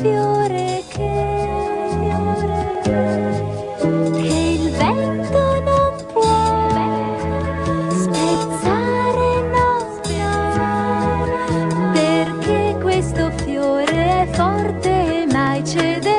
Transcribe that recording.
fiore che, che il vento non può spezzare, no, perché questo fiore è forte e mai cede.